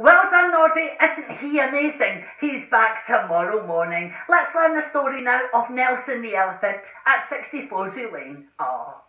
Well done, Noddy. Isn't he amazing? He's back tomorrow morning. Let's learn the story now of Nelson the elephant at 64 Zoo Lane. Aww.